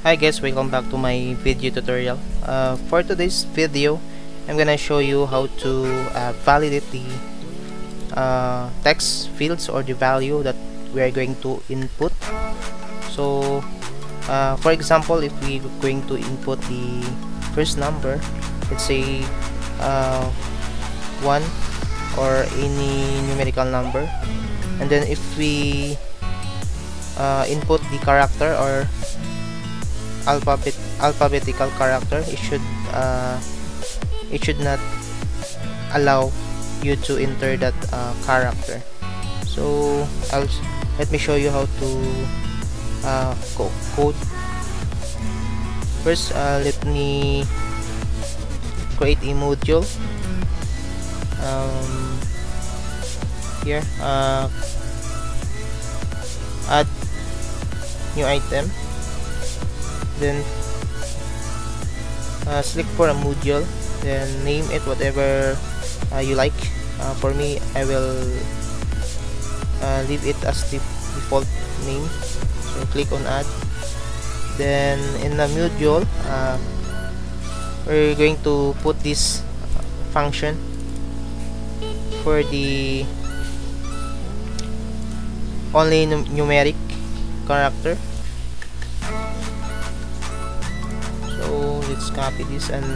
Hi guys, welcome back to my video tutorial. Uh, for today's video, I'm gonna show you how to uh, validate the uh, text fields or the value that we are going to input. So, uh, for example, if we're going to input the first number, let's say uh, 1 or any numerical number, and then if we uh, input the character or alphabet alphabetical character it should uh, it should not allow you to enter that uh, character. So I'll let me show you how to uh, co code. First uh, let me create a module. Um, here uh, add new item then uh, select for a module then name it whatever uh, you like. Uh, for me I will uh, leave it as the default name. So click on add. Then in the module uh, we're going to put this function for the only num numeric character let's copy this and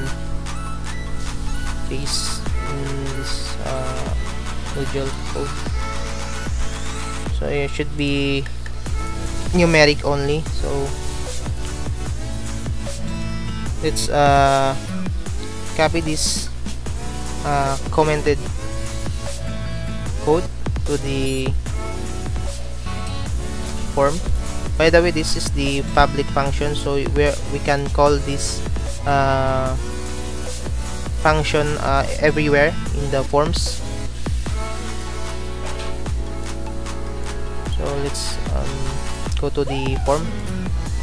paste in this uh, module code. So it should be numeric only. So let's uh, copy this uh, commented code to the form. By the way this is the public function so we we can call this uh, function uh, everywhere in the forms. So let's um, go to the form.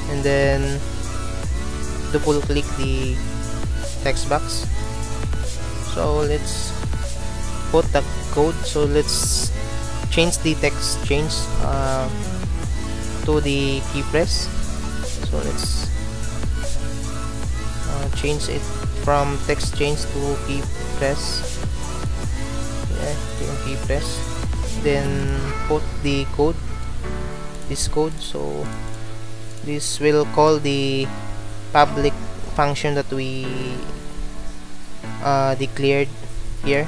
And then double click the text box. So let's put the code. So let's change the text change uh, to the key press. So let's change it from text change to key press. Yeah key press. Then put the code this code. So this will call the public function that we uh, declared here.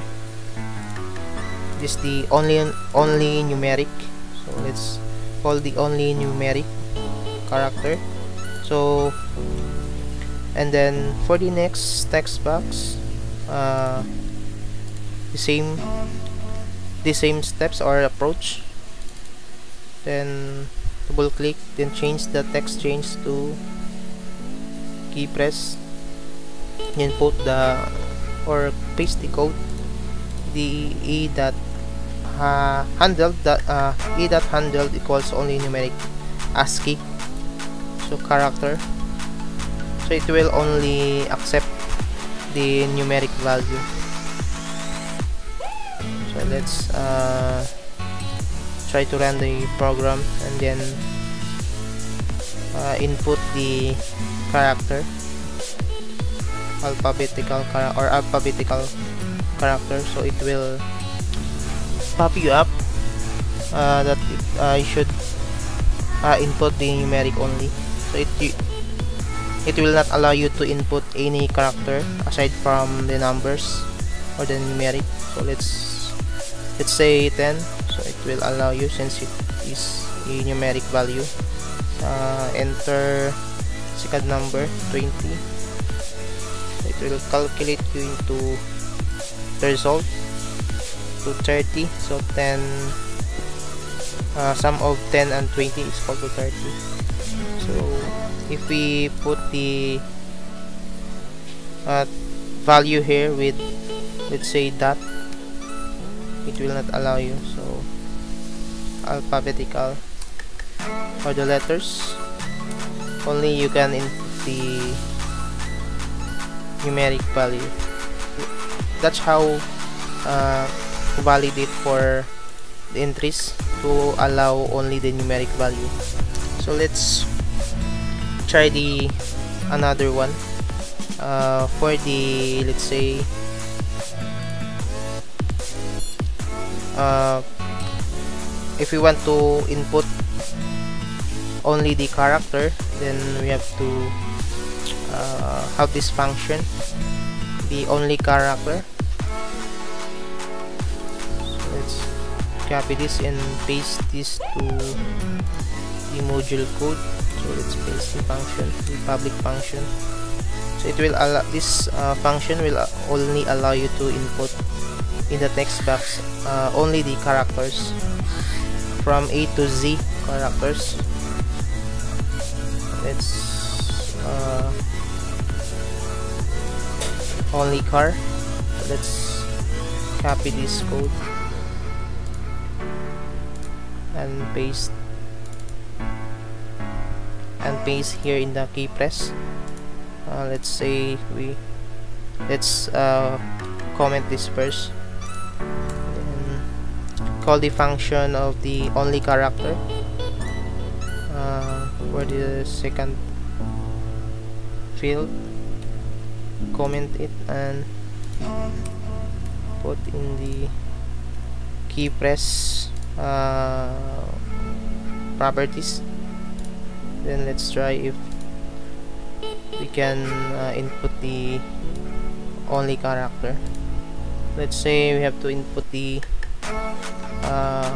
This the only only numeric. So let's call the only numeric character. So and then for the next text box uh, the same the same steps or approach. Then double click then change the text change to key press. Then put the or paste the code the e dot uh, handled that uh, e dot handled equals only numeric ASCII. So character so it will only accept the numeric value. So let's uh, try to run the program and then uh, input the character. Alphabetical or alphabetical character. So it will pop you up uh, that I uh, should uh, input the numeric only. So it it will not allow you to input any character aside from the numbers or the numeric. So let's let's say 10 so it will allow you since it is a numeric value uh, enter second number 20 it will calculate you into the result to 30 so 10 uh, sum of 10 and 20 is equal to 30 so if we put the uh, value here with let's say dot it will not allow you. So alphabetical for the letters. Only you can input the numeric value. That's how uh, validate for the entries to allow only the numeric value. So let's try the another one. Uh, for the let's say uh, if we want to input only the character then we have to uh, have this function the only character. So let's copy this and paste this to the module code so let's paste the function the public function. So it will allow this uh, function will only allow you to input in the text box uh, only the characters. From A to Z characters. Let's uh, only car. Let's copy this code. And paste and paste here in the key press. Uh, let's say we let's uh, comment this first. Call the function of the only character. Uh, for the second field. Comment it and put in the key press uh, properties then let's try if we can uh, input the only character. Let's say we have to input the uh,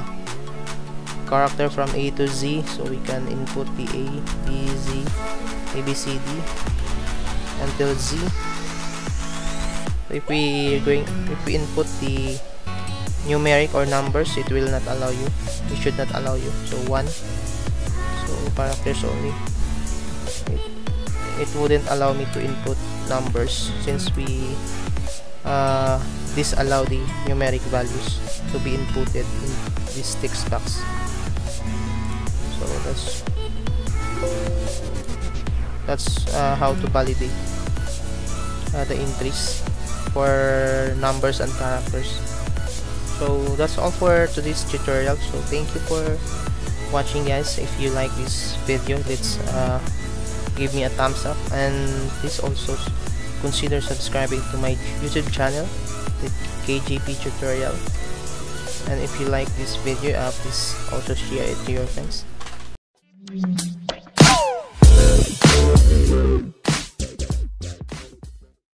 character from A to Z so we can input the A, B, Z, A, B, C, D until Z. If we going if we input the numeric or numbers it will not allow you. It should not allow you. So 1 so characters only it, it wouldn't allow me to input numbers since we uh, disallow the numeric values to be inputted in this text box. So that's that's uh, how to validate uh, the entries for numbers and characters. So that's all for today's tutorial. So thank you for watching guys. If you like this video let's uh, give me a thumbs up. And please also consider subscribing to my youtube channel the KGP tutorial. And if you like this video uh, please also share it to your friends